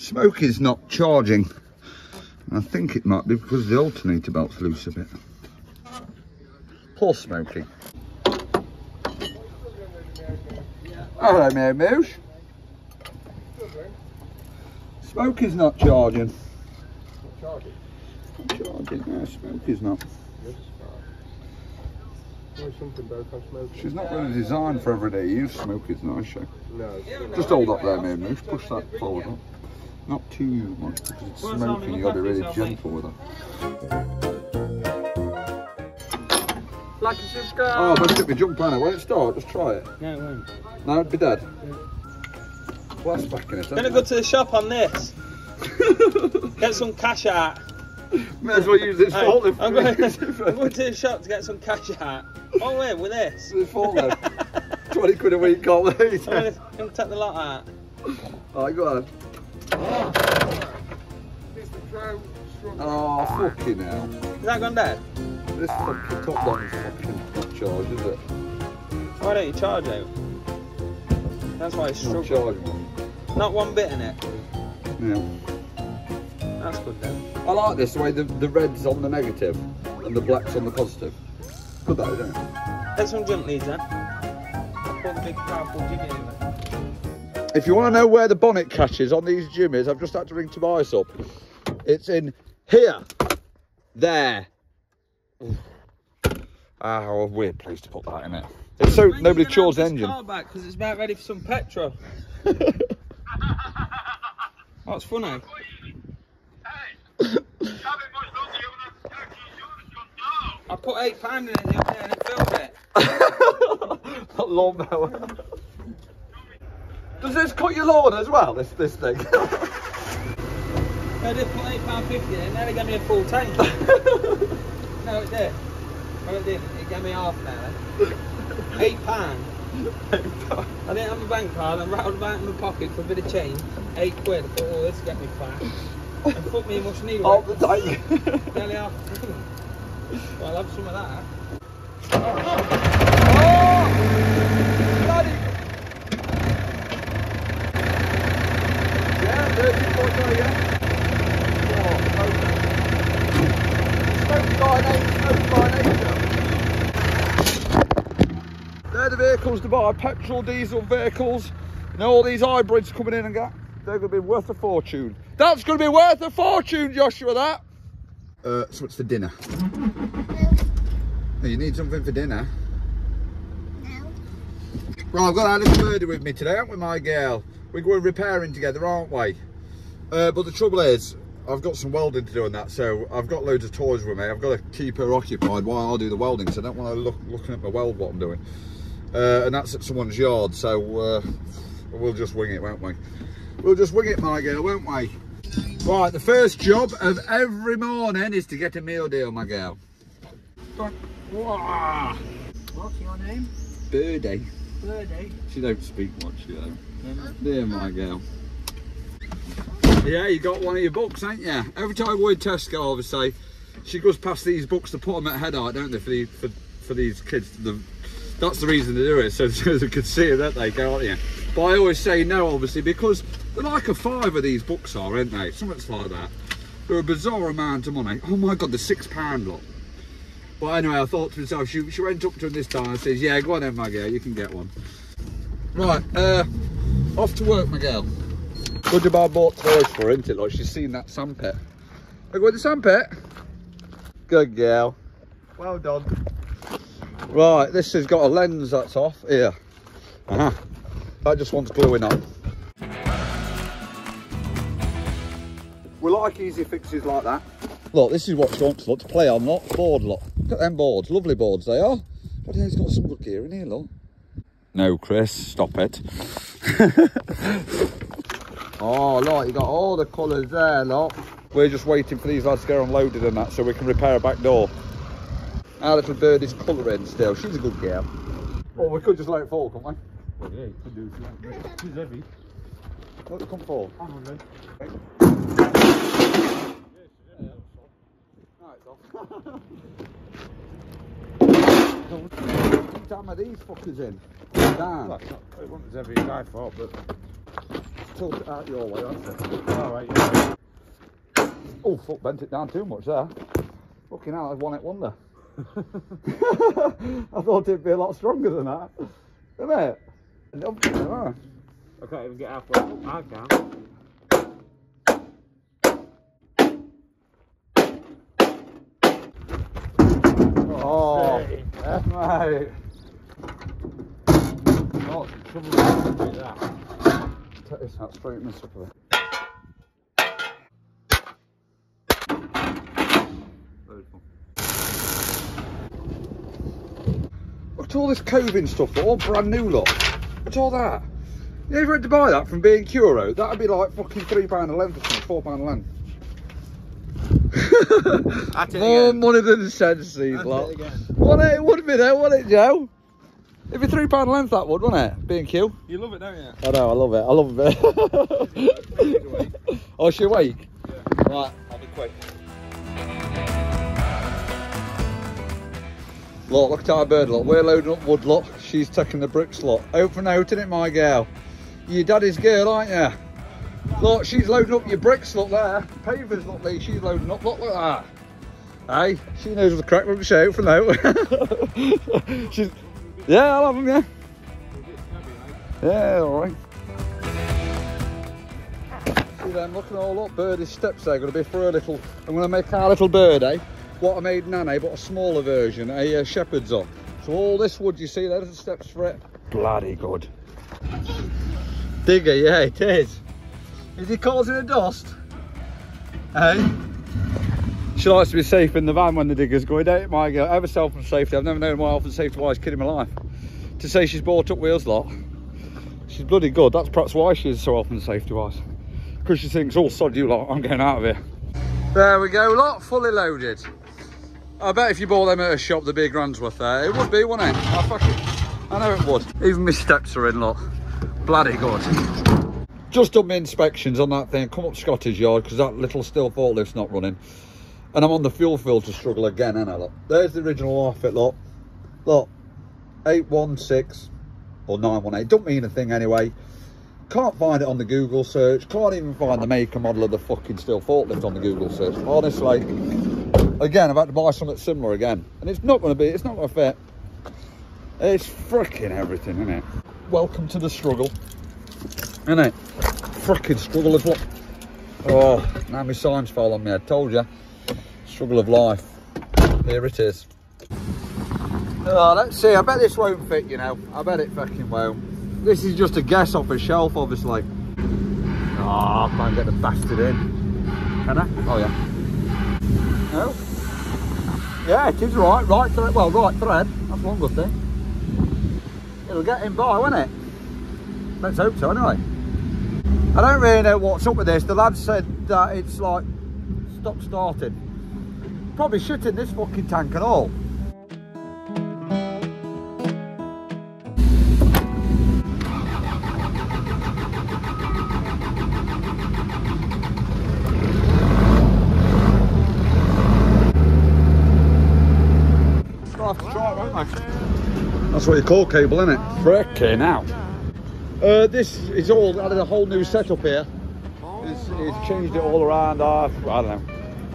Smokey's not charging. I think it might be because the alternator belt's loose a bit. Poor Smokey. Hello, Meow Moosh. Smokey's not charging. Charging. Not charging, no, Smokey's not. There's something broke on smoke. She's not really designed for everyday use, Smokey's is she? No. Just hold up there, Moosh. Push that forward. Up. Not too much because it's Well, smoky. You've got to be really gentle with her. Like and subscribe. Oh, but took me jump planner. Won't it start? Just try it. No, it won't. No, it'd be dead. Well, that's back in it. Gonna go to the shop on this. Get some cash out. May as well use this Hey, forklift. I'm, going, I'm going to the shop to get some cash out. Oh wait, with this. Forklift. 20 quid a week, can't wait. I'm gonna, gonna take the lot out. Alright, go on. Oh, fucking hell. Is that gone dead? This fucking top down's fucking not charged, is it? Why don't you charge it? That's why it's Not struggling. charging. Not one bit in it. Yeah. That's good then. I like this, the way the, the red's on the negative and the black's on the positive. Good though, isn't it? Get some jump leads then. I'll put the big powerful jimmy in there. If you want to know where the bonnet catches on these jimmies, I've just had to ring Tobias up. It's in here, there. Ah, oh, a weird place to put that in it. It's so When nobody you chores the engine. car back because it's about ready for some petrol. What's funny? I put eight pound in it the other day and it filled it. lawnmower. Does this cut your lawn as well? This this thing. I did put eight pound fifty in, then it gave me a full tank. no, it did. No, it didn't. It gave me half now. Eight pound. I didn't have a bank card. I rattled about in my pocket for a bit of change. Eight quid. I thought, oh, this will get me fat. And put me in much need Half the tank. Nearly half. well, I'll have some of that. Yeah, 13.9, yeah. They're the vehicles to buy, petrol, diesel vehicles. Know, all these hybrids coming in and that. They're going to be worth a fortune. That's going to be worth a fortune, Joshua, that. Uh, so what's for dinner? Oh, You need something for dinner? Right, I've got little birdie with me today, aren't we, my girl? We're going repairing together, aren't we? Uh, but the trouble is, I've got some welding to do on that, so I've got loads of toys with me. I've got to keep her occupied while I do the welding, so I don't want her look, looking at my weld what I'm doing. Uh, and that's at someone's yard, so uh, we'll just wing it, won't we? We'll just wing it, my girl, won't we? Right, the first job of every morning is to get a meal deal, my girl. What's your name? Birdie. Birdie. She don't speak much, you know. There, my girl. Yeah, you got one of your books, ain't you? Every time go in Tesco, obviously, she goes past these books to put them at head art, don't they, for, the, for, for these kids. The, that's the reason to do it, so, so they could see it, don't they, can't you? But I always say no, obviously, because they're like a five of these books are, aren't they? Something like that. They're a bizarre amount of money. Oh my God, they're six pound, lot. But anyway, I thought to myself, she, she went up to him this time and says, yeah, go on then, my girl, you can get one. Right, uh, off to work, my girl. I bought toys for her, isn't it? Like, she's seen that sandpit. I go with the sandpit. Good girl. Well done. Right, this has got a lens that's off. Here. Uh-huh. That just wants gluing on. We like easy fixes like that. Look, this is what she wants, look, to play on, look. Board, look. Look at them boards. Lovely boards they are. But yeah, it's got some good gear in here, look. No, Chris, stop it. oh, look, you got all the colours there, look. We're just waiting for these lads to get unloaded and that so we can repair a back door. Our little bird is colouring still. She's a good girl. Or we could just let it fall, couldn't we? Well, yeah, you could do that. She's heavy. Let it come fall. Hang on then. It's off. Damn, are these fuckers in? Down. Well, it wasn't as heavy as I thought, but tilt it out your way, that's it. Alright, yeah. Oh, fuck, bent it down too much there. Fucking hell, that's one hit wonder. I thought it'd be a lot stronger than that. Isn't it? I can't even get halfway up. I can. Oh, mate. Oh, some trouble with that. Take this out, straighten this up a bit. Beautiful. Look at all this coving stuff, all brand new look. What's all that? You ever had to buy that from being Curo? That'd be like fucking three pound a length or something, four pound a length. At it More again. money than sense these lot. What it would be there, wouldn't it, Joe? It'd be three pound length that would, wouldn't it? B&Q. You love it, don't you? I know, I love it. I love it. oh, she awake? Yeah. Right, I'll be quick. Look, look at our bird, look. We're loading up wood, look. She's taking the bricks, look. Open out, innit, my girl? Your daddy's girl, aren't you? Look, she's loading up your bricks, look there. Pavers, look, Lee. She's loading up, look, look at that. Hey, she knows the crack, won't she, out for now. she's, yeah, I'll have them, yeah. Yeah, all right. See them looking all up, birdie steps there, going to be for a little, I'm going to make our little birdie, eh? what I made Nane, eh? but a smaller version, a uh, shepherd's up. So all this wood you see, there's the steps for it. Bloody good. Digger, yeah it is. Is he causing a dust? Hey? She likes to be safe in the van when the digger's going, don't it, my girl? Ever self and safety, I've never known more health and safety wise kid in my life. To say she's bought up wheels lot, she's bloody good. That's perhaps why she's so often safety wise. Because she thinks, oh, sod you lot, I'm getting out of here. There we go, lot, fully loaded. I bet if you bought them at a shop, the big grand's worth there. It would be, wouldn't it? I fucking, I know it would. Even my steps are in, lot. Bloody good. Just done my inspections on that thing. Come up Scottish Yard because that little still forklift's not running. And I'm on the fuel filter struggle again, and I look. There's the original outfit, look. Look, 816 or 918. Don't mean a thing anyway. Can't find it on the Google search. Can't even find the make and model of the fucking steel forklift on the Google search. Honestly, again, I've had to buy something similar again. And it's not going to be, it's not going to fit. It's freaking everything, isn't it? Welcome to the struggle. Isn't it? Freaking struggle as well. Oh, now my signs fell on me. I told you. Struggle of life. Here it is. Oh, let's see. I bet this won't fit, you know. I bet it fucking won't. This is just a guess off a shelf, obviously. Oh, I can't get the bastard in. Can I? Oh, yeah. No? Yeah, it is right. Right thread. Well, right thread. That's one good thing. It'll get him by, won't it? Let's hope so, anyway. I don't really know what's up with this. The lad said that it's like stop starting. Probably shit in this fucking tank and all. I'll have to try it, won't I? That's what you call cable, isn't it? Fricking out. Uh, this is all added a whole new setup here. It's, it's changed it all around. Uh, I don't know.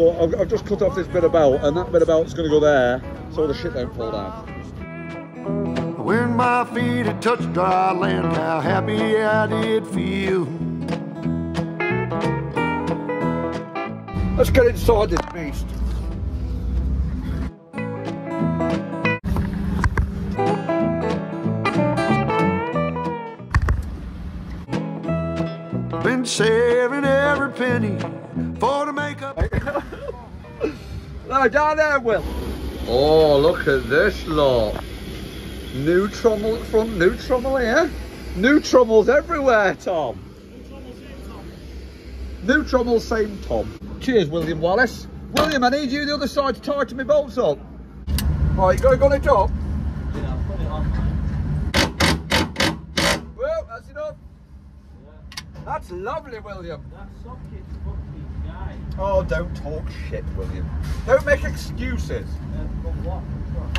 But I've, I've just cut off this bit of belt, and that bit of belt's going to go there, so the shit don't fall down. When my feet had touched dry land, how happy I did feel. Let's get inside this beast. Been saving every penny No, down there, Will. Oh, look at this lot. New trommel front, new trommel here. New trommels everywhere, Tom. New trommels, same Tom. Cheers, William Wallace. William, I need you the other side to tighten my bolts up. Right, you got to go on the top. Yeah, put it on. Well, that's enough. That's lovely, William. That socket's fucking guy. Oh, don't talk shit, William. Don't make excuses. From?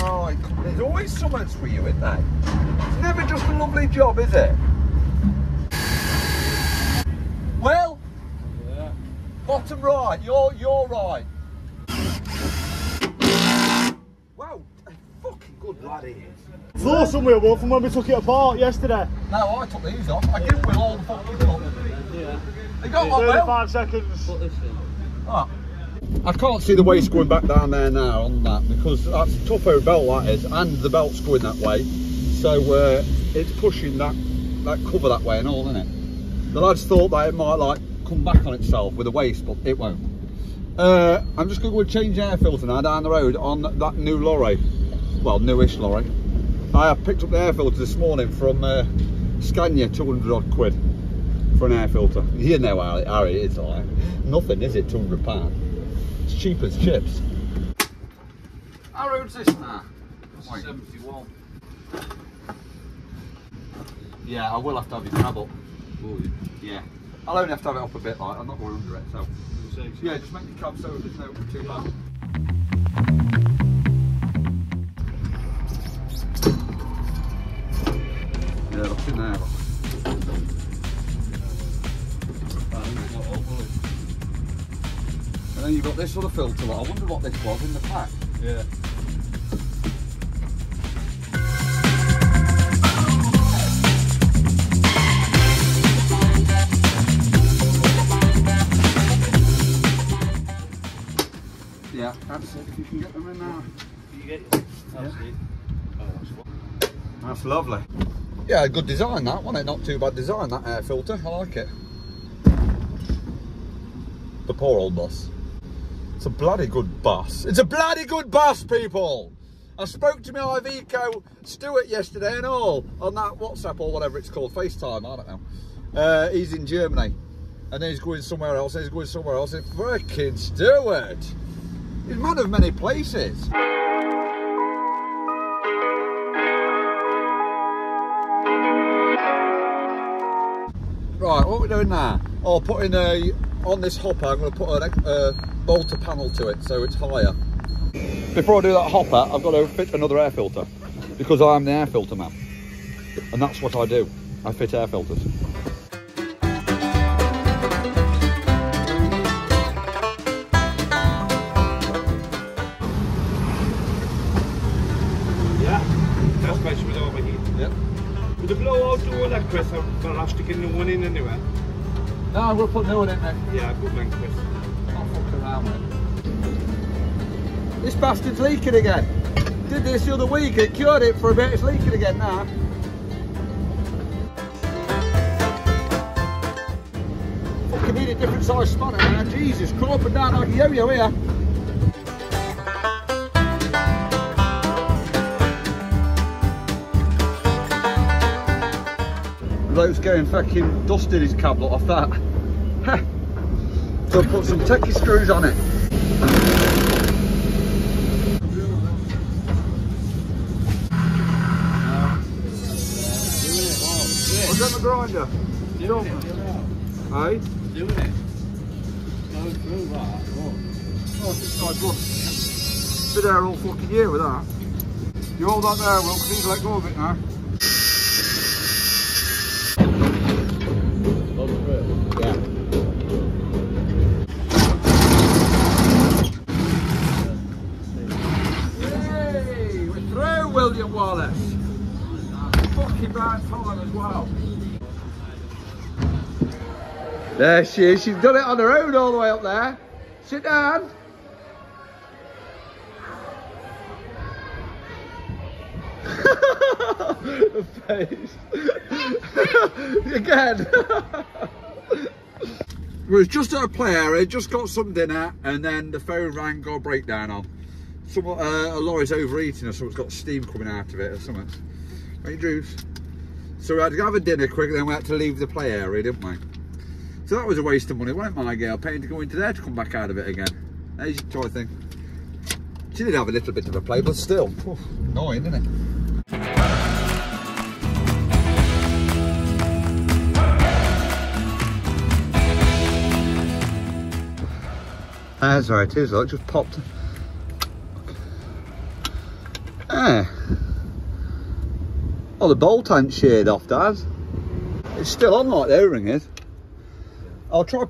Oh, there's always someone for you, isn't there? It's never just a lovely job, is it? Well bottom right, you're you're right. Wow, a fucking good lad he is. Floor somewhere, Wolf, from when we took it apart yesterday. No, I took these off. I didn't win all the fucking up. Yeah. They got one well. 35 seconds. Ah. I can't see the waist going back down there now on that because that's a tough old belt that is, and the belt's going that way, so uh, it's pushing that that cover that way and all, isn't it? The lads thought that it might like come back on itself with the waist, but it won't. Uh, I'm just going to go change air filter now down the road on that new lorry, well, newish lorry. I picked up the air filter this morning from uh, Scania, 200 odd quid for an air filter. You know how it, how it is like. Nothing, is it? 200 pound. It's cheap as chips. How road's this now? Wait. 71. Yeah, I will have to have your cab up. Yeah. I'll only have to have it up a bit, like, I'm not going under it, so. Yeah, just make the cab so there's no too bad. Yeah, that's in there. And then you've got this other filter. Lot. I wonder what this was in the pack. Yeah. Yeah, that's it. You can get them in now. You get it? That's it. Oh, that's what. That's lovely. Yeah, good design that, wasn't it? Not too bad design, that air filter. I like it. The poor old bus. It's a bloody good bus. It's a bloody good bus, people! I spoke to my Iveco Stuart yesterday and all on that WhatsApp or whatever it's called, FaceTime, I don't know. Uh, he's in Germany and then he's going somewhere else, he's going somewhere else. It's freaking Stuart! He's man of many places. Right, what are we doing now? Oh, putting a on this hopper. I'm going to put a uh, bolter panel to it so it's higher. Before I do that hopper, I've got to fit another air filter because I'm the air filter man, and that's what I do. I fit air filters. Yeah. That's best with overheat. Yep. Would the blowout do all that, Chris? I've got to stick a new one in anyway. No, I'm going to put new one in there. Yeah, good man, Chris. This bastard's leaking again. Did this the other week, it cured it for a bit, it's leaking again now. Fucking need a different size spanner now, Jesus, come up and down like a yo-yo here. Bloke's getting fucking dusted his cab lot off that. So put some techie screws on it. That my grinder? Doing it. Aye? Doing it. Going through that. Oh, it's nice, look. Been there all fucking year with that. You hold that there, Will, because he's let go of it now. Fucking bad time as well. There she is. She's done it on her own all the way up there. Sit down. face. Again. we was just at a play area, just got some dinner, and then the phone rang, got a breakdown on. Some, uh, a lorry's overeating or something's got steam coming out of it or something. Hey, Juice. So we had to have a dinner quick, then we had to leave the play area, didn't we? So that was a waste of money, wasn't my girl? Paying to go into there to come back out of it again. There's your toy thing. She did have a little bit of a play, but still, oof, annoying, isn't it? That's right, it is, look, just popped. Ah. Oh, the bolt ain't sheared off, Dad. It's still on like the O-ring is. I'll try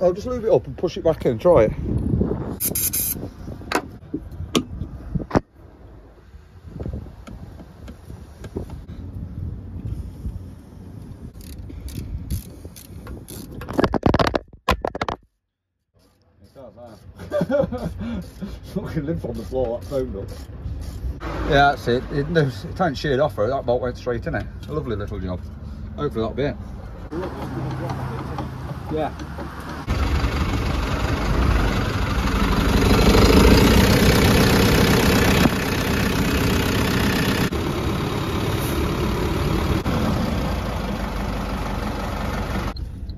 I'll just lube it up and push it back in. Try it. Fucking live on the floor, that foamed up. Yeah, that's it. It, no, it ain't sheared off. That bolt went straight in it. A lovely little job. Hopefully that'll be it. Yeah.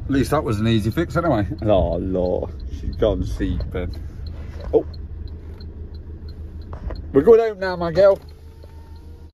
At least that was an easy fix anyway. Oh lord, she's gone seeping. Oh. We're going out now, my girl.